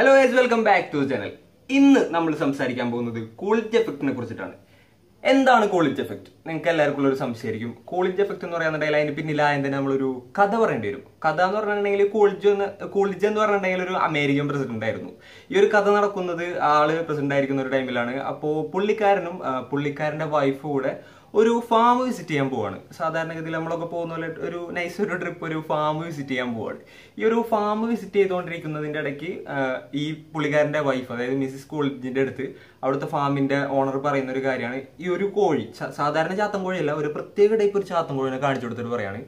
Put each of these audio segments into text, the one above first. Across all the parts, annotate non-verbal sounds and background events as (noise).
Hello guys welcome back to channel ഇന്ന് നമ്മൾ സംസാരിക്കാൻ പോകുന്നത് കോളിറ്റി എഫക്റ്റിനെ കുറിച്ചിട്ടാണ്. എന്താണ് കോളിറ്റി എഫക്റ്റ് നിങ്ങൾക്ക് എല്ലാവർക്കും ഒരു സംശയമായിരിക്കും. കോളിറ്റി എഫക്റ്റ് എന്ന് പറയുന്നുണ്ടെങ്കിൽ അതിന് പിന്നിൽ തന്നെ നമ്മളൊരു കഥ പറയേണ്ടി വരും. കഥ എന്ന് പറഞ്ഞിട്ടുണ്ടെങ്കിൽ കൂളിജ് എന്ന് കൂളിജ് എന്ന് പറഞ്ഞിട്ടുണ്ടെങ്കിൽ ഒരു അമേരിക്കൻ പ്രസിഡന്റ് ആയിരുന്നു. ഈ ഒരു കഥ നടക്കുന്നത് ആൾ പ്രസിഡന്റ് ആയിരിക്കുന്ന ഒരു ടൈമിലാണ് അപ്പോൾ പുള്ളിക്കാരനും പുള്ളിക്കാരന്റെ വൈഫ് കൂടെ ഒരു ഫാം വിസിറ്റ് ചെയ്യാൻ പോവാണ്. സാധാരണഗതിയിൽ നമ്മളൊക്കെ പോകുന്ന പോലെ ഒരു നൈസ് ഒരു ട്രിപ്പ് ഒരു ഫാം വിസിറ്റ് ചെയ്യാൻ പോവാണ്. ഈ ഒരു ഫാം വിസിറ്റ് ചെയ്തുകൊണ്ടിരിക്കുന്നതിന്റെ ഇടയ്ക്ക് ഈ പുള്ളിക്കാരന്റെ വൈഫ് അതായത് മിസ്സിസ് കോളിജിന്റെ അടുത്ത് അവിടുത്തെ ഫാമിന്റെ ഓണർ പറയുന്ന ഒരു കാര്യമാണ്. ഈ ഒരു കോഴി സാധാരണ ചാത്തൻ കോഴിയല്ല ഒരു പ്രത്യേക ടൈപ്പ് ഒരു ചാത്തൻ കോഴിനെ കാണിച്ചു കൊടുത്തിട്ട് പറയാണ്.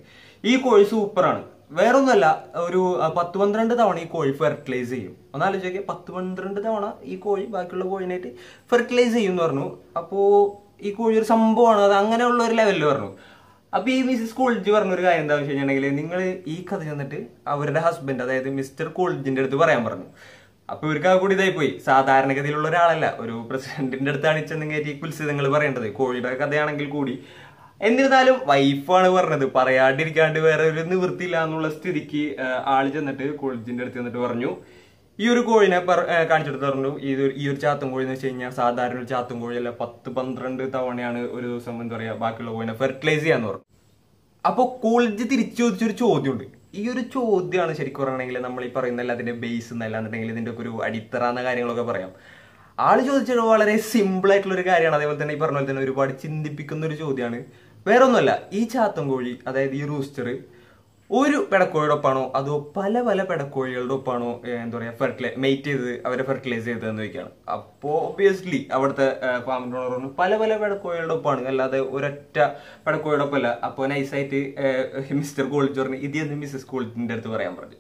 ഈ കോഴി സൂപ്പറാണ് വേറൊന്നുമല്ല ഒരു പത്ത് പന്ത്രണ്ട് തവണ ഈ കോഴി ഫെർട്ടിലൈസ് ചെയ്യും. ഒന്നാലോചിക്കുക പത്ത് പന്ത്രണ്ട് തവണ ഈ കോഴി ബാക്കിയുള്ള കോഴിനായിട്ട് ഫെർട്ടിലൈസ് ചെയ്യും എന്ന് പറഞ്ഞു. അപ്പോ ഈ കോഴി ഒരു സംഭവമാണ്. അത് അങ്ങനെയുള്ള ഒരു ലെവലിൽ പറഞ്ഞു. അപ്പൊ ഈ മിസ്സിസ് പറഞ്ഞ ഒരു കാര്യം എന്താ വെച്ച് കഴിഞ്ഞിട്ടുണ്ടെങ്കിൽ നിങ്ങൾ ഈ കഥ ചെന്നിട്ട് അവരുടെ ഹസ്ബൻഡ് അതായത് മിസ്റ്റർ കോൾജിന്റെ അടുത്ത് പറയാൻ പറഞ്ഞു. അപ്പൊ ഇവർക്ക് ആ കൂടി ഇതായി പോയി സാധാരണഗതിയിലുള്ള ഒരാളല്ല. ഒരു പ്രസിഡന്റിന്റെ അടുത്താണ് ചെന്നെങ്കിൽ ഈ കുൽസിതങ്ങൾ പറയേണ്ടത്. കോഴിയുടെ കഥയാണെങ്കിൽ കൂടി. എന്നിരുന്നാലും വൈഫാണ് പറഞ്ഞത്. പറയാണ്ടിരിക്കാണ്ട് വേറെ ഒരു നിവൃത്തിയില്ല എന്നുള്ള സ്ഥിതിക്ക് ആൾ ചെന്നിട്ട് കോളേജിന്റെ അടുത്ത് ചെന്നിട്ട് പറഞ്ഞു. ഈ ഒരു കോഴിനെ കാണിച്ചെടുത്ത് പറഞ്ഞു ഇത് ഈ ഒരു ചാത്തും കോഴി എന്ന് വെച്ച് കഴിഞ്ഞാൽ സാധാരണ ഒരു ചാത്തും കോഴിയല്ല പത്ത് പന്ത്രണ്ട് തവണയാണ് ഒരു ദിവസം എന്താ പറയാ ബാക്കിയുള്ള കോഴിനെ ഫെർട്ടിലൈസ് ചെയ്യാന്ന് പറഞ്ഞു. അപ്പൊ കോളേജ് തിരിച്ചു ചോദിച്ചൊരു ചോദ്യമുണ്ട്. ഈ ഒരു ചോദ്യമാണ് ശരിക്കും പറയുകയാണെങ്കിൽ നമ്മൾ ഈ പറയുന്ന അതിന്റെ ബേസ് എന്നല്ല എന്നുണ്ടെങ്കിൽ ഇതിന്റെ ഒരു അടിത്തറ എന്ന കാര്യങ്ങളൊക്കെ പറയാം. ആൾ ചോദിച്ചത് വളരെ സിമ്പിൾ ആയിട്ടുള്ള ഒരു കാര്യമാണ്. അതേപോലെ തന്നെ ഈ പറഞ്ഞ പോലെ തന്നെ ഒരുപാട് ചിന്തിപ്പിക്കുന്ന ഒരു ചോദ്യമാണ്. വേറെ ഒന്നുമല്ല ഈ ചാത്തൻ കോഴി അതായത് ഈ റൂസ്റ്റർ ഒരു പെടക്കോഴിയുടെ ഒപ്പാണോ അതോ പല പല പെടക്കോഴികളുടെ ഒപ്പാണോ എന്താ പറയുക ഫെർട്ടിലൈ മെയ്റ്റ് ചെയ്ത് അവരെ ഫെർട്ടിലൈസ് ചെയ്തതെന്ന് ചോദിക്കുകയാണ് അപ്പോൾ ഒബിയസ്ലി അവിടുത്തെ ഫാമിന്റെ ഓണർ പറഞ്ഞു പല പല പെടക്കോഴികളുടെ ഒപ്പാണ് അല്ലാതെ ഒരൊറ്റ പെടക്കോഴിയുടെ ഒപ്പമല്ല അപ്പോൾ നൈസായിട്ട് മിസ്റ്റർ കോളിജ് പറഞ്ഞു ഇത് എന്ന് മിസ്സസ് കോളിജിന്റെ അടുത്ത് പറയാൻ പറഞ്ഞു.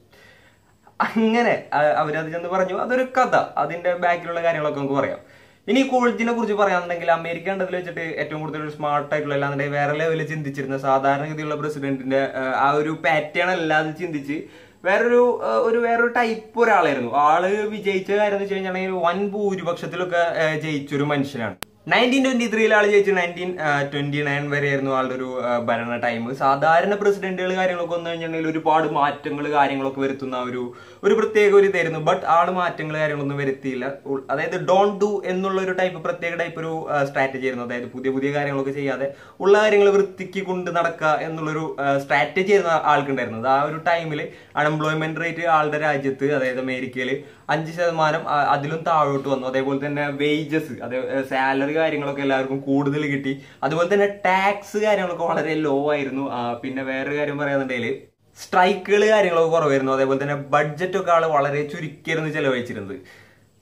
അങ്ങനെ അവരത് ചെന്ന് പറഞ്ഞു. അതൊരു കഥ. അതിന്റെ ബാക്കിലുള്ള കാര്യങ്ങളൊക്കെ നമുക്ക് പറയാം. ഇനി കോളേജിനെ കുറിച്ച് പറയാന്നുണ്ടെങ്കിൽ അമേരിക്ക ഉണ്ടതിൽ വെച്ചിട്ട് ഏറ്റവും കൂടുതൽ ഒരു സ്മാർട്ട് ആയിട്ടുള്ള അല്ലാന്നുണ്ടെങ്കിൽ വേറെ ലെവലിൽ ചിന്തിച്ചിരുന്ന സാധാരണഗതിയുള്ള പ്രസിഡന്റിന്റെ ആ, ഒരു പാറ്റേൺ അല്ലാതെ ചിന്തിച്ച് വേറൊരു ഒരു വേറൊരു ടൈപ്പ് ഒരാളായിരുന്നു. ആൾ വിജയിച്ച കാര്യം എന്ന് വെച്ച് കഴിഞ്ഞാൽ വൻ ഭൂരിപക്ഷത്തിലൊക്കെ ജയിച്ചൊരു മനുഷ്യനാണ്. നയന്റീൻ ട്വന്റി ത്രീയിൽ ആൾ ജയിച്ചു നയന്റീൻ ട്വന്റി നയൻ വരെയായിരുന്നു ആളുടെ ഒരു ഭരണ ടൈം സാധാരണ പ്രസിഡന്റുകൾ കാര്യങ്ങളൊക്കെ വന്നു കഴിഞ്ഞിട്ടുണ്ടെങ്കിൽ ഒരുപാട് മാറ്റങ്ങൾ കാര്യങ്ങളൊക്കെ വരുത്തുന്ന ഒരു ഒരു പ്രത്യേക ഒരു ഇതായിരുന്നു. ബട്ട് ആൾ മാറ്റങ്ങൾ കാര്യങ്ങളൊന്നും വരുത്തിയില്ല. അതായത് ഡോൺ ഡു എന്നുള്ള ഒരു ടൈപ്പ് പ്രത്യേക ടൈപ്പ് ഒരു സ്ട്രാറ്റജി ആയിരുന്നു. അതായത് പുതിയ പുതിയ കാര്യങ്ങളൊക്കെ ചെയ്യാതെ ഉള്ള കാര്യങ്ങൾ വൃത്തിക്ക് കൊണ്ട് നടക്കുക എന്നുള്ളൊരു സ്ട്രാറ്റജി ആയിരുന്നു ആൾക്കുണ്ടായിരുന്നത്. ആ ഒരു ടൈമിൽ അൺഎംപ്ലോയ്മെന്റ് റേറ്റ് ആളുടെ രാജ്യത്ത് അതായത് അമേരിക്കയിൽ അഞ്ച് ശതമാനം അതിലും താഴോട്ട് വന്നു. അതേപോലെ തന്നെ വേജസ് അതേ സാലറി കാര്യങ്ങളൊക്കെ എല്ലാവർക്കും കൂടുതൽ കിട്ടി. അതുപോലെ തന്നെ ടാക്സ് കാര്യങ്ങളൊക്കെ വളരെ ലോ ആയിരുന്നു. പിന്നെ വേറൊരു കാര്യം പറയാന്നുണ്ടെങ്കിൽ സ്ട്രൈക്കുകൾ കാര്യങ്ങളൊക്കെ കുറവായിരുന്നു. അതേപോലെ തന്നെ ബഡ്ജറ്റൊക്കെ ആൾ വളരെ ചുരുക്കിയായിരുന്നു ചെലവഴിച്ചിരുന്നത്.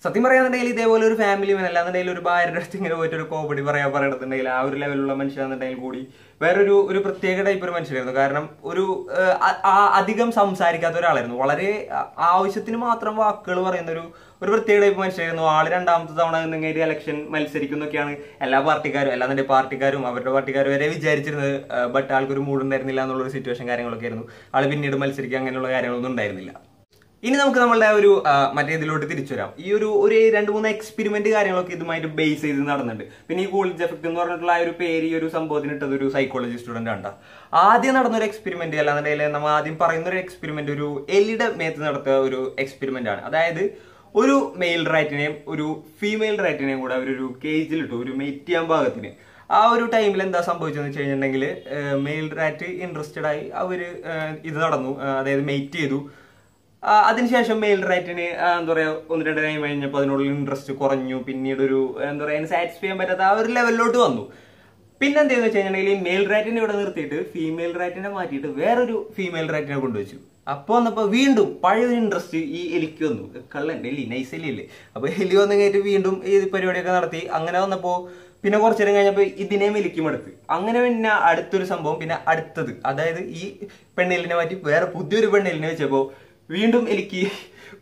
സത്യം പറയാന്നുണ്ടെങ്കിൽ ഇതേപോലെ ഒരു ഫാമിലി മാൻ അല്ലാന്നുണ്ടെങ്കിൽ ഒരു ഭാര്യയുടെ അടുത്ത് ഇങ്ങനെ പോയിട്ട് ഒരു കോമഡി പറയാൻ പറയണത്തുണ്ടെങ്കിൽ ആ ഒരു ലെവലുള്ള മനുഷ്യനാണെന്നുണ്ടെങ്കിൽ കൂടി വേറൊരു ഒരു പ്രത്യേക ടൈപ്പ് ഒരു മനുഷ്യനായിരുന്നു. കാരണം ഒരു അധികം സംസാരിക്കാത്ത ഒരാളായിരുന്നു. വളരെ ആവശ്യത്തിന് മാത്രം വാക്കുകൾ പറയുന്ന ഒരു ഒരു പ്രത്യേക ടൈപ്പ് മനുഷ്യരായിരുന്നു ആൾ രണ്ടാമത്തെ തവണ നിങ്ങളുടെ ഇലക്ഷൻ മത്സരിക്കുന്നൊക്കെയാണ് എല്ലാ പാർട്ടിക്കാരും അല്ലാതെ പാർട്ടിക്കാരും അവരുടെ പാർട്ടിക്കാരും വരെ വിചാരിച്ചിരുന്നത് ബട്ട് ആൾക്കൊരു മൂഡ് ഉണ്ടായിരുന്നില്ല എന്നുള്ള ഒരു സിറ്റുവേഷൻ കാര്യങ്ങളൊക്കെ ആയിരുന്നു. ആൾ പിന്നീട് മത്സരിക്കുക അങ്ങനെയുള്ള കാര്യങ്ങളൊന്നും ഉണ്ടായിരുന്നില്ല. ഇനി നമുക്ക് നമ്മളുടെ ഒരു മറ്റേ ഇതിലോട്ട് തിരിച്ചു വരാം. ഈ ഒരു ഒരു രണ്ട് മൂന്ന് എക്സ്പെരിമെന്റ് കാര്യങ്ങളൊക്കെ ഇതുമായിട്ട് ബേസ് ചെയ്ത് നടന്നിട്ടുണ്ട്. പിന്നെ ഈ കോളേജ് എഫക്ട് എന്ന് പറഞ്ഞിട്ടുള്ള ആ ഒരു പേര് ഈ ഒരു സംഭവത്തിന് ഇട്ടത് ഒരു സൈക്കോളജി സ്റ്റുഡന്റ് ആണ് ആദ്യം നടന്ന ഒരു എക്സ്പെരിമെന്റ് അല്ലാന്നുണ്ടെങ്കിൽ നമ്മൾ ആദ്യം പറയുന്ന ഒരു എക്സ്പെരിമെന്റ് ഒരു എലിയുടെ മേത്ത് നടത്തിയ ഒരു എക്സ്പെരിമെന്റ് ആണ്. അതായത് ഒരു മെയിൽ റൈറ്റിനെയും ഒരു ഫീമെയിൽ റൈറ്റിനെയും കൂടെ അവരൊരു കേജിലിട്ടു ഒരു മെയ്റ്റ് ചെയ്യാൻ പാകത്തിന്. ആ ഒരു ടൈമിൽ എന്താ സംഭവിച്ചതെന്ന് വെച്ച് കഴിഞ്ഞിട്ടുണ്ടെങ്കിൽ മെയിൽ റാറ്റ് ഇൻട്രസ്റ്റഡ് ആയി അവർ ഇത് നടന്നു. അതായത് മെയ്റ്റ് ചെയ്തു. അതിനുശേഷം മെയിൽ റൈറ്റിന് എന്താ പറയാ ഒന്ന് രണ്ട് ടൈം കഴിഞ്ഞപ്പോൾ അതിനുള്ള ഇൻട്രസ്റ്റ് കുറഞ്ഞു. പിന്നീട് ഒരു എന്താ പറയാ സാറ്റിസ്ഫൈ ചെയ്യാൻ പറ്റാത്ത ആ ഒരു ലെവലിലോട്ട് വന്നു. പിന്നെ എന്ത് ചെയ്യുന്ന വെച്ച് മെയിൽ റൈറ്റിനെ ഇവിടെ നിർത്തിയിട്ട് ഫീമെയിൽ റൈറ്റിനെ മാറ്റിയിട്ട് വേറൊരു ഫീമെയിൽ റൈറ്റിനെ കൊണ്ടുവച്ചു. അപ്പൊ വന്നപ്പോ വീണ്ടും പഴയൊരു ഇൻട്രസ്റ്റ് ഈ എലിക്ക് വന്നു. കള്ളൻ എലി നൈസ് എലി അല്ലേ? അപ്പൊ എലി വന്നു കഴിഞ്ഞിട്ട് വീണ്ടും ഈ പരിപാടിയൊക്കെ നടത്തി. അങ്ങനെ വന്നപ്പോ പിന്നെ കുറച്ചു നേരം കഴിഞ്ഞപ്പോ ഇതിനെയും എലിക്കും അടുത്ത് അങ്ങനെ പിന്നെ അടുത്തൊരു സംഭവം പിന്നെ അടുത്തത്. അതായത് ഈ പെണ്ണെലിനെ മാറ്റി വേറെ പുതിയൊരു പെണ്ണെലിനെ വെച്ചപ്പോ വീണ്ടും എനിക്ക്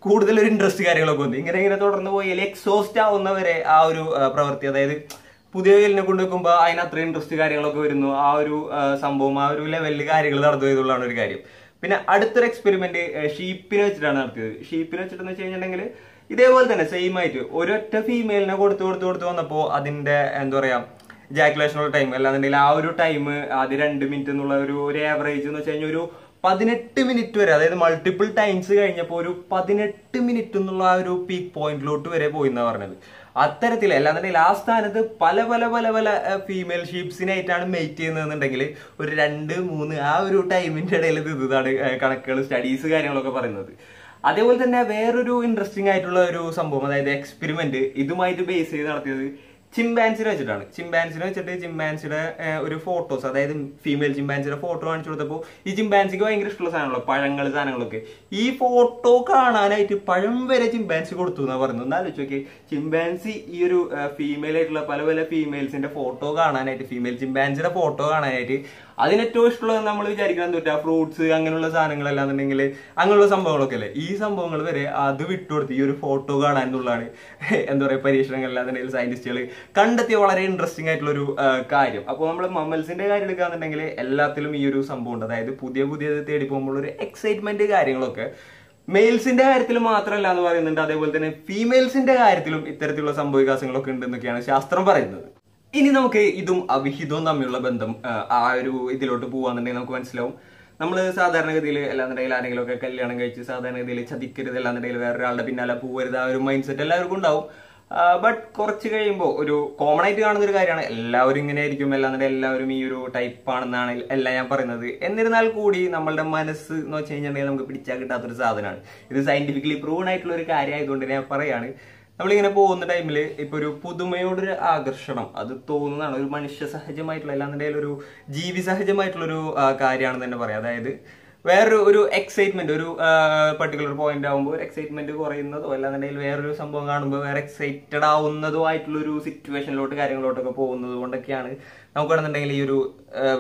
കൂടുതൽ ഒരു ഇൻട്രസ്റ്റ് കാര്യങ്ങളൊക്കെ വന്നു. ഇങ്ങനെ ഇങ്ങനെ തുടർന്ന് പോയി. എക്സോസ്റ്റ് ആവുന്നവരെ ആ ഒരു പ്രവൃത്തി അതായത് പുതിയ എലിനെ കൊണ്ടുവെക്കുമ്പോൾ അതിന് അത്ര ഇൻട്രസ്റ്റ് കാര്യങ്ങളൊക്കെ വരുന്നു. ആ ഒരു സംഭവം ആ ഒരു ലെവലിൽ കാര്യങ്ങൾ നടന്നു ചെയ്തുള്ളതാണ് ഒരു കാര്യം. പിന്നെ അടുത്തൊരു എക്സ്പെരിമെന്റ് ഷീപ്പിനെ വെച്ചിട്ടാണ് നടത്തിയത്. ഷീപ്പിനെ വെച്ചിട്ടെന്ന് വെച്ച് കഴിഞ്ഞിട്ടുണ്ടെങ്കിൽ ഇതേപോലെ തന്നെ സെയിം ആയിട്ട് ഒരൊറ്റ ഫീമെയിലിനെ കൊടുത്ത് കൊടുത്ത് കൊടുത്ത് വന്നപ്പോൾ അതിന്റെ എന്താ പറയാ ജാക്കുലേഷനുള്ള ടൈം അല്ലാന്നുണ്ടെങ്കിൽ ആ ഒരു ടൈം ആദ്യം രണ്ട് മിനിറ്റ് എന്നുള്ള ഒരു ഒരു ആവറേജ് എന്ന് വെച്ച് കഴിഞ്ഞാൽ ഒരു പതിനെട്ട് മിനിറ്റ് വരെ അതായത് മൾട്ടിപ്പിൾ ടൈംസ് കഴിഞ്ഞപ്പോൾ ഒരു പതിനെട്ട് മിനിറ്റ് എന്നുള്ള ആ ഒരു പീക്ക് പോയിന്റിലോട്ട് വരെ പോയി എന്നാണ് പറഞ്ഞത്. അത്തരത്തിൽ അല്ലാന്നുണ്ടെങ്കിൽ ആ സ്ഥാനത്ത് പല പല പല പല ഫീമെയിൽ ഷീപ്സിനായിട്ടാണ് മെയ്റ്റ് ചെയ്യുന്നതെന്നുണ്ടെങ്കിൽ ഒരു രണ്ട് മൂന്ന് ആ ഒരു ടൈമിന്റെ ഇടയിൽ ഇത് ഇതാണ് കണക്കുകൾ സ്റ്റഡീസ് കാര്യങ്ങളൊക്കെ പറയുന്നത്. അതേപോലെ തന്നെ വേറൊരു ഇൻട്രസ്റ്റിംഗ് ആയിട്ടുള്ള ഒരു സംഭവം അതായത് എക്സ്പെരിമെന്റ് ഇതുമായിട്ട് ബേസ് ചെയ്ത് നടത്തിയത് ചിമ്പാൻസിനെ വെച്ചിട്ടാണ്. ചിമ്പാൻസിനെ വെച്ചിട്ട് ചിമ്പാൻസിയുടെ ഒരു ഫോട്ടോസ് അതായത് ഫീമെയിൽ ചിമ്പാൻസിയുടെ ഫോട്ടോ കാണിച്ചു കൊടുത്തപ്പോൾ ഈ ചിമ്പാൻസിക്ക് ഭയങ്കര ഇഷ്ടമുള്ള സാധനങ്ങളോ പഴങ്ങൾ സാധനങ്ങളൊക്കെ. ഈ ഫോട്ടോ കാണാനായിട്ട് പഴം വരെ ചിമ്പാൻസി കൊടുത്തു എന്നാ പറയുന്നത്. ഒന്ന് ആലോചിച്ച് നോക്കി ചിമ്പാൻസി ഈ ഒരു ഫീമെയിൽ ആയിട്ടുള്ള പല പല ഫീമെയിൽസിന്റെ ഫോട്ടോ കാണാനായിട്ട് ഫീമെയിൽ ചിമ്പാൻസിയുടെ ഫോട്ടോ കാണാനായിട്ട് അതിന് ഏറ്റവും ഇഷ്ടമുള്ളത് നമ്മൾ വിചാരിക്കണം എന്താ ഫ്രൂട്ട്സ് അങ്ങനെയുള്ള സാധനങ്ങളല്ലാന്നുണ്ടെങ്കിൽ അങ്ങനെയുള്ള സംഭവങ്ങളൊക്കെ അല്ലേ? ഈ സംഭവങ്ങൾ വരെ അത് വിട്ടുകൊടുത്ത് ഈ ഒരു ഫോട്ടോ കാണാൻ എന്നുള്ളതാണ് (laughs) എന്താ പറയുക പരീക്ഷണങ്ങളിലാന്നുണ്ടെങ്കിൽ സയന്റിസ്റ്റുകൾ കണ്ടെത്തിയ വളരെ ഇൻട്രസ്റ്റിംഗ് ആയിട്ടുള്ള ഒരു കാര്യം. അപ്പോൾ നമ്മൾ മമ്മൽസിന്റെ കാര്യം എടുക്കുകയാണെന്നുണ്ടെങ്കിൽ എല്ലാത്തിലും ഈ ഒരു സംഭവം ഉണ്ട് അതായത് പുതിയ പുതിയത് തേടി പോകുമ്പോൾ ഒരു എക്സൈറ്റ്മെന്റ് കാര്യങ്ങളൊക്കെ മെയിൽസിന്റെ കാര്യത്തിൽ മാത്രമല്ല എന്ന് പറയുന്നുണ്ട്. അതേപോലെ തന്നെ ഫീമെയിൽസിന്റെ കാര്യത്തിലും ഇത്തരത്തിലുള്ള സംഭവ വികാസങ്ങളൊക്കെ ഉണ്ടെന്നൊക്കെയാണ് ശാസ്ത്രം പറയുന്നത്. ഇനി നമുക്ക് ഇതും അവിഹിതവും തമ്മിലുള്ള ബന്ധം ആ ഒരു ഇതിലോട്ട് പോവാന്നുണ്ടെങ്കിൽ നമുക്ക് മനസ്സിലാവും. നമ്മൾ സാധാരണഗതിയിൽ അല്ലാന്നുണ്ടെങ്കിൽ ആരെങ്കിലും ഒക്കെ കല്യാണം കഴിച്ച് സാധാരണഗതിയിൽ ചതിക്കരുത് അല്ലാന്നുണ്ടെങ്കിൽ വേറൊരാളുടെ പിന്നാലെ പോവരുത് ആ ഒരു മൈൻഡ് സെറ്റ് എല്ലാവർക്കും ഉണ്ടാവും. ബട്ട് കുറച്ച് കഴിയുമ്പോൾ ഒരു കോമൺ ആയിട്ട് കാണുന്ന ഒരു കാര്യമാണ് എല്ലാവരും ഇങ്ങനെ ആയിരിക്കും അല്ലാന്നുണ്ടെങ്കിൽ എല്ലാവരും ഈ ഒരു ടൈപ്പ് ആണെന്നാണ് എല്ലാം ഞാൻ പറയുന്നത്. എന്നിരുന്നാൽ കൂടി നമ്മളുടെ മനസ്സ് എന്ന് വെച്ച് കഴിഞ്ഞിട്ടുണ്ടെങ്കിൽ നമുക്ക് പിടിച്ചാൽ കിട്ടാത്തൊരു സാധനമാണ്. ഇത് സയന്റിഫിക്കലി പ്രൂവൺ ആയിട്ടുള്ള ഒരു കാര്യമായതുകൊണ്ട് ഞാൻ പറയാണ്. നമ്മളിങ്ങനെ പോകുന്ന ടൈമിൽ ഇപ്പൊ ഒരു പുതുമയോടൊരു ആകർഷണം. അത് തോന്നുന്നതാണ്. ഒരു മനുഷ്യ സഹജമായിട്ടുള്ള അല്ലാന്നുണ്ടെങ്കിൽ ഒരു ജീവി സഹജമായിട്ടുള്ളൊരു കാര്യമാണെന്ന് തന്നെ പറയാം. അതായത് വേറൊരു ഒരു എക്സൈറ്റ്മെന്റ് ഒരു പർട്ടിക്കുലർ പോയിന്റ് ആകുമ്പോൾ ഒരു എക്സൈറ്റ്മെന്റ് കുറയുന്നതോ അല്ലാന്നുണ്ടെങ്കിൽ വേറൊരു സംഭവം കാണുമ്പോൾ വേറെ എക്സൈറ്റഡ് ആവുന്നതോ ആയിട്ടുള്ള ഒരു സിറ്റുവേഷനിലോട്ട് കാര്യങ്ങളിലോട്ടൊക്കെ പോകുന്നത് കൊണ്ടൊക്കെയാണ് നമുക്ക് വേണമെന്നുണ്ടെങ്കിൽ ഈ ഒരു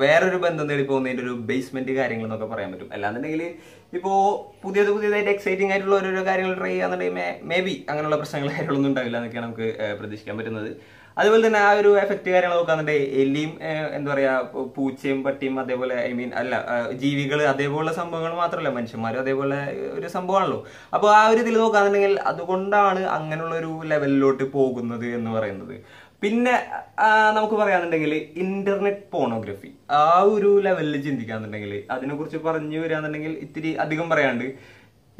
വേറൊരു ബന്ധം തേടി പോകുന്നതിന്റെ ഒരു ബേസ്മെന്റ് കാര്യങ്ങൾ എന്നൊക്കെ പറയാൻ പറ്റും. അല്ലാന്നുണ്ടെങ്കിൽ ഇപ്പോ പുതിയത് പുതിയതായിട്ട് എക്സൈറ്റിംഗ് ആയിട്ടുള്ള ഓരോരോ കാര്യങ്ങൾ ട്രൈ ചെയ്യാന്നുണ്ടെങ്കിൽ മേ ബി അങ്ങനെയുള്ള പ്രശ്നങ്ങൾ കാര്യങ്ങളൊന്നും ഉണ്ടാവില്ല എന്നൊക്കെയാണ് നമുക്ക് പ്രതീക്ഷിക്കാൻ പറ്റുന്നത്. അതുപോലെ തന്നെ ആ ഒരു എഫക്റ്റ് കാര്യങ്ങൾ നോക്കാന്നുണ്ടെങ്കിൽ എലിയും എന്താ പറയാ പൂച്ചയും പട്ടിയും അതേപോലെ ഐ മീൻ അല്ല ജീവികൾ അതേപോലെ സംഭവങ്ങൾ മാത്രമല്ല മനുഷ്യന്മാരും അതേപോലെ ഒരു സംഭവമാണല്ലോ. അപ്പോൾ ആ ഒരു ഇതിൽ നോക്കാന്നുണ്ടെങ്കിൽ അതുകൊണ്ടാണ് അങ്ങനെയുള്ള ഒരു ലെവലിലോട്ട് പോകുന്നത് എന്ന് പറയുന്നത്. പിന്നെ നമുക്ക് പറയാന്നുണ്ടെങ്കിൽ ഇന്റർനെറ്റ് പോണോഗ്രഫി ആ ഒരു ലെവലിൽ ചിന്തിക്കാന്നുണ്ടെങ്കിൽ അതിനെക്കുറിച്ച് പറഞ്ഞു വരികയാണെന്നുണ്ടെങ്കിൽ ഇത്തിരി അധികം പറയാണ്ട്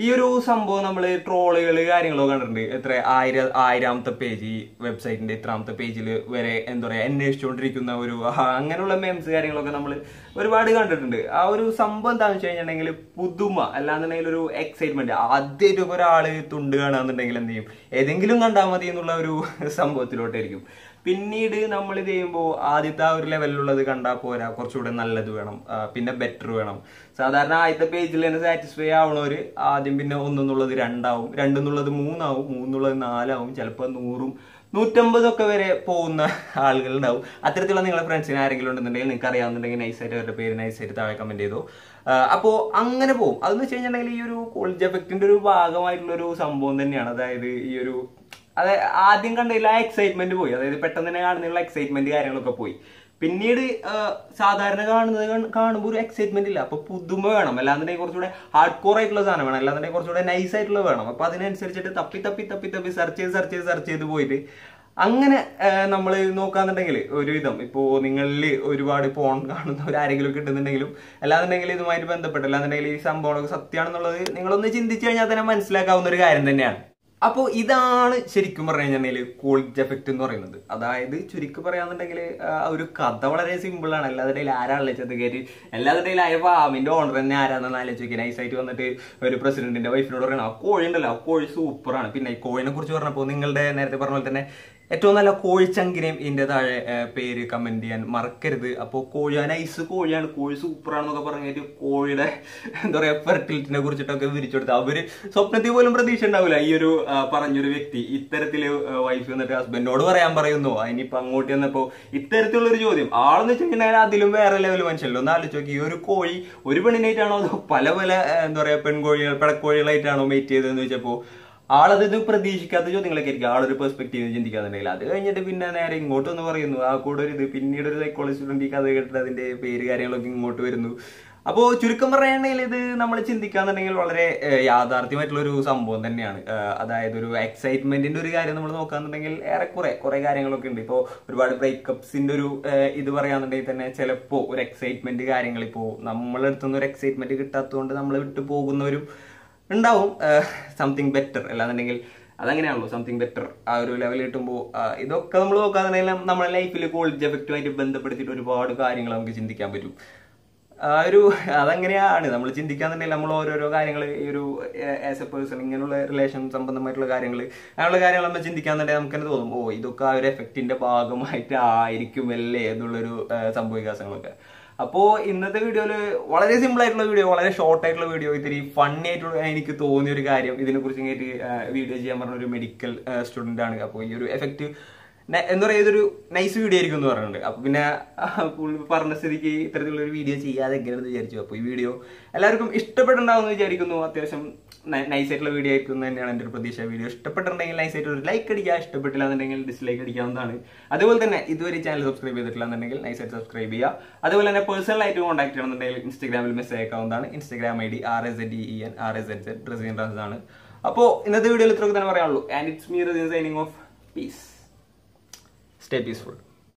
ഈ ഒരു സംഭവം നമ്മൾ ട്രോളുകൾ കാര്യങ്ങളൊക്കെ കണ്ടിട്ടുണ്ട്. എത്ര ആയിര ആയിരാമത്തെ പേജ് വെബ്സൈറ്റിന്റെ ഇത്രാമത്തെ പേജിൽ വരെ എന്താ പറയുക അന്വേഷിച്ചുകൊണ്ടിരിക്കുന്ന ഒരു അങ്ങനെയുള്ള മെംസ് കാര്യങ്ങളൊക്കെ നമ്മൾ ഒരുപാട് കണ്ടിട്ടുണ്ട്. ആ ഒരു സംഭവം എന്താണെന്ന് വെച്ച് കഴിഞ്ഞിട്ടുണ്ടെങ്കിൽ പുതുമ അല്ലാന്നുണ്ടെങ്കിൽ ഒരു എക്സൈറ്റ്മെന്റ് ആദ്യമായിട്ട് ഒരാൾ തുണ്ട് കാണാന്നുണ്ടെങ്കിൽ എന്ത് ചെയ്യും? ഏതെങ്കിലും കണ്ടാൽ മതി എന്നുള്ള ഒരു സംഭവത്തിലോട്ടായിരിക്കും. പിന്നീട് നമ്മൾ ഇത് ചെയ്യുമ്പോൾ ആദ്യത്തെ ആ ഒരു ലെവലിലുള്ളത് കണ്ടാൽ പോരാ. കുറച്ചുകൂടെ നല്ലത് വേണം. പിന്നെ ബെറ്റർ വേണം. സാധാരണ ആദ്യത്തെ പേജിൽ തന്നെ സാറ്റിസ്ഫൈ ആവണവർ ആദ്യം പിന്നെ ഒന്നെന്നുള്ളത് രണ്ടാവും. രണ്ടെന്നുള്ളത് മൂന്നാവും. മൂന്നുള്ളത് നാലാവും. ചിലപ്പോൾ നൂറും നൂറ്റമ്പതൊക്കെ വരെ പോകുന്ന ആളുകളുണ്ടാവും. അത്തരത്തിലുള്ള നിങ്ങളുടെ ഫ്രണ്ട്സിന് ആരെങ്കിലും ഉണ്ടെന്നുണ്ടെങ്കിൽ നിങ്ങൾക്ക് അറിയാവുന്നുണ്ടെങ്കിൽ നൈസായിട്ട് അവരുടെ പേര് നൈസായിട്ട് താഴെ കമന്റ് ചെയ്തു. അപ്പോൾ അങ്ങനെ പോകും. അതെന്ന് വെച്ച് കഴിഞ്ഞിട്ടുണ്ടെങ്കിൽ ഈ ഒരു കോളേജ് എഫക്റ്റിന്റെ ഒരു ഭാഗമായിട്ടുള്ള ഒരു സംഭവം തന്നെയാണ്. അതായത് ഈ ഒരു അത് ആദ്യം കണ്ടതിൽ ആ എക്സൈറ്റ്മെന്റ് പോയി. അതായത് പെട്ടെന്ന് തന്നെ കാണുന്നതിലുള്ള എക്സൈറ്റ്മെന്റ് കാര്യങ്ങളൊക്കെ പോയി. പിന്നീട് സാധാരണ കാണുന്നത് കാണുമ്പോൾ ഒരു എക്സൈറ്റ്മെന്റ് ഇല്ല. അപ്പൊ പുതുമ വേണം. അല്ലാന്നുണ്ടെങ്കിൽ കുറച്ചുകൂടെ ഹാർഡ് കോർ ആയിട്ടുള്ള സാധനം വേണം. അല്ലാന്നുണ്ടെങ്കിൽ കുറച്ചുകൂടെ നൈസ് ആയിട്ടുള്ള വേണം. അപ്പൊ അതിനനുസരിച്ചിട്ട് തപ്പി തപ്പി തപ്പി തപ്പി സെർച്ച് ചെയ്ത് സെർച്ച് ചെയ്ത് സെർച്ച് ചെയ്ത് പോയിട്ട് അങ്ങനെ നമ്മൾ നോക്കാന്നുണ്ടെങ്കിൽ ഒരുവിധം. ഇപ്പോ നിങ്ങളിൽ ഒരുപാട് ഫോൺ കാണുന്നവർ ആരെങ്കിലും കിട്ടുന്നുണ്ടെങ്കിലും അല്ലാന്നുണ്ടെങ്കിൽ ഇതുമായിട്ട് ബന്ധപ്പെട്ട് അല്ലാന്നുണ്ടെങ്കിൽ ഈ സംഭവങ്ങളൊക്കെ സത്യമാണെന്നുള്ളത് നിങ്ങളൊന്ന് ചിന്തിച്ചു കഴിഞ്ഞാൽ തന്നെ മനസ്സിലാക്കാവുന്ന ഒരു കാര്യം തന്നെയാണ്. അപ്പോൾ ഇതാണ് ശരിക്കും പറഞ്ഞു കഴിഞ്ഞിട്ടുണ്ടെങ്കിൽ ക്വാളിറ്റി എഫക്റ്റ് എന്ന് പറയുന്നത്. അതായത് ചുരുക്കി പറയാന്നുണ്ടെങ്കിൽ ഒരു കഥ വളരെ സിമ്പിൾ ആണ്. എല്ലാവരുടെയും ആരാണല്ലേ ചെന്ന് കയറി എല്ലാവരുടെയും ആയ ഓണർ തന്നെ ആരാണെന്ന് ആലോചിക്കുക നൈസായിട്ട് വന്നിട്ട് ഒരു പ്രസിഡന്റിന്റെ വൈഫിനോട് പറയണം. ആ കോഴി ഉണ്ടല്ലോ. ആ കോഴി സൂപ്പറാണ് പിന്നെ ഈ കോഴിനെ കുറിച്ച് പറഞ്ഞപ്പോൾ നിങ്ങളുടെ നേരത്തെ പറഞ്ഞ പോലെ തന്നെ ഏറ്റവും നല്ല കോഴിച്ചങ്കിനെയും ഇതിന്റെ താഴെ പേര് കമന്റ് ചെയ്യാൻ മറക്കരുത്. അപ്പോൾ കോഴി നൈസ് കോഴിയാണ്. കോഴി സൂപ്പറാണെന്നൊക്കെ പറഞ്ഞിട്ട് കോഴിയുടെ എന്താ പറയുക ഫെർട്ടിലിറ്റിനെ കുറിച്ചിട്ടൊക്കെ വിരിച്ചെടുത്ത് അവർ സ്വപ്നത്തിൽ പോലും പ്രതീക്ഷ ഉണ്ടാവില്ല ഈ ഒരു പറഞ്ഞൊരു വ്യക്തി ഇത്തരത്തിൽ വൈഫ് വന്നിട്ട് ഹസ്ബൻഡോട് പറയാൻ പറയുന്നു. അതിനിപ്പോ അങ്ങോട്ട് ചെന്നപ്പോ ഇത്തരത്തിലുള്ളൊരു ചോദ്യം. ആളെന്ന് വെച്ചിട്ടുണ്ടെങ്കിൽ അതിലും വേറെ ലെവൽ മനുഷ്യല്ലോ ഒന്ന് ആലോചിച്ച് നോക്കി. ഈ ഒരു കോഴി ഒരു പെണ്ണിനായിട്ടാണോ അതോ പല പല എന്താ പറയാ പെൺകോഴികൾ പിടക്കോഴികളായിട്ടാണോ മെയ്റ്റ് ചെയ്തതെന്ന് വെച്ചപ്പോ ആളത് പ്രതീക്ഷിക്കാത്ത ചോദ്യങ്ങളൊക്കെ ആയിരിക്കും. ആളൊരു പെർസ്പെക്റ്റീവ് ചിന്തിക്കാന്നുണ്ടെങ്കിൽ. അത് കഴിഞ്ഞിട്ട് പിന്നെ നേരെ ഇങ്ങോട്ട് ഒന്ന് പറയുന്നു. ആ കൂടെ ഒരു ഇത് പിന്നീട് ഒരു സൈക്കോളജി സ്റ്റുഡന്റ് കഥ കേട്ടിട്ട് അതിന്റെ പേര് കാര്യങ്ങളൊക്കെ ഇങ്ങോട്ട് വരുന്നു. അപ്പോൾ ചുരുക്കം പറയുകയാണെങ്കിൽ ഇത് നമ്മൾ ചിന്തിക്കാന്നുണ്ടെങ്കിൽ വളരെ യാഥാർത്ഥ്യമായിട്ടുള്ള ഒരു സംഭവം തന്നെയാണ്. അതായത് ഒരു എക്സൈറ്റ്മെന്റിന്റെ ഒരു കാര്യം നമ്മൾ നോക്കാന്നുണ്ടെങ്കിൽ ഏറെക്കുറെ കുറെ കാര്യങ്ങളൊക്കെ ഉണ്ട്. ഇപ്പോൾ ഒരുപാട് ബ്രേക്കപ്സിന്റെ ഒരു ഇത് പറയാന്നുണ്ടെങ്കിൽ തന്നെ ചിലപ്പോൾ ഒരു എക്സൈറ്റ്മെന്റ് കാര്യങ്ങൾ ഇപ്പോൾ നമ്മളെടുത്തുനിന്ന് ഒരു എക്സൈറ്റ്മെന്റ് കിട്ടാത്തതുകൊണ്ട് നമ്മൾ വിട്ടു പോകുന്നവരും ഉണ്ടാവും. സംതിങ് ബെറ്റർ അല്ലാന്നുണ്ടെങ്കിൽ അതങ്ങനെയാണല്ലോ സംതിങ് ബെറ്റർ ആ ഒരു ലെവൽ കിട്ടുമ്പോൾ ഇതൊക്കെ നമ്മൾ നോക്കാതെ നമ്മുടെ ലൈഫിൽ ക്വാളിറ്റി എഫക്റ്റുമായിട്ട് ബന്ധപ്പെടുത്തിയിട്ട് ഒരുപാട് കാര്യങ്ങൾ നമുക്ക് ചിന്തിക്കാൻ പറ്റും. ആ ഒരു അതങ്ങനെയാണ്. നമ്മൾ ചിന്തിക്കാൻ തന്നെ നമ്മൾ ഓരോരോ കാര്യങ്ങൾ ഈ ഒരു ആസ് എ പേഴ്സൺ ഇങ്ങനെയുള്ള റിലേഷൻ സംബന്ധമായിട്ടുള്ള കാര്യങ്ങൾ അങ്ങനെയുള്ള കാര്യങ്ങൾ നമ്മൾ ചിന്തിക്കാൻ തന്നെ നമുക്ക് തന്നെ തോന്നും ഓ ഇതൊക്കെ ആ ഒരു എഫക്റ്റിന്റെ ഭാഗമായിട്ട് ആയിരിക്കും അല്ലേ എന്നുള്ളൊരു സംഭവ സംഭവവികാസങ്ങളൊക്കെ. അപ്പോൾ ഇന്നത്തെ വീഡിയോയിൽ വളരെ സിമ്പിൾ ആയിട്ടുള്ള വീഡിയോ വളരെ ഷോർട്ട് ആയിട്ടുള്ള വീഡിയോ ഇത്തിരി ഫണ്ണി ആയിട്ടുള്ള എനിക്ക് തോന്നിയ ഒരു കാര്യം. ഇതിനെ കുറിച്ച് ഇങ്ങനെ വീഡിയോ ചെയ്യാൻ പറഞ്ഞ ഒരു മെഡിക്കൽ സ്റ്റുഡന്റ് ആണ്. അപ്പോൾ ഈ ഒരു എഫക്റ്റ് എന്താ പറയുക ഇതൊരു നൈസ് വീഡിയോ ആയിരിക്കും എന്ന് പറഞ്ഞിട്ടുണ്ട്. അപ്പൊ പിന്നെ പറഞ്ഞ സ്ഥിതിക്ക് ഇത്തരത്തിലുള്ള ഒരു വീഡിയോ ചെയ്യാതെ എങ്ങനെയാണെന്ന് വിചാരിച്ചു. അപ്പോൾ ഈ വീഡിയോ എല്ലാവർക്കും ഇഷ്ടപ്പെട്ടുണ്ടാവുമെന്ന് വിചാരിക്കുന്നു. അത്യാവശ്യം നൈസ് ആയിട്ടുള്ള വീഡിയോ ആയിരിക്കും തന്നെയാണ് എന്റെ ഒരു പ്രതീക്ഷ. വീഡിയോ ഇഷ്ടപ്പെട്ടിട്ടുണ്ടെങ്കിൽ നൈസ് ആയിട്ട് ഒരു ലൈക്ക് അടിക്കുക ഇഷ്ടപ്പെട്ടില്ല എന്നുണ്ടെങ്കിൽ ഡിസ്ലൈക്ക് അടിക്കാവുന്നതാണ് അതുപോലെ തന്നെ ഇതുവരെ ചാനൽ സബ്സ്ക്രൈബ് ചെയ്തിട്ടില്ല എന്നുണ്ടെങ്കിൽ നൈസ് ആയിട്ട് സബ്സ്ക്രൈബ് ചെയ്യുക. അതുപോലെ തന്നെ പേഴ്സണൽ ആയിട്ട് കോൺടാക്ട് ചെയ്യണമെന്നുണ്ടെങ്കിൽ ഇൻസ്റ്റാഗ്രാമിൽ മെസ്സേജ് അയക്കാവുന്നതാണ് Instagram I D R S Z E N R S Z dressing dress ആണ്. അപ്പോൾ ഇന്നത്തെ വീഡിയോയിൽ ഇത്രയൊക്കെ തന്നെ പറയാനുള്ളൂ. And it's me signing off peace stay peaceful.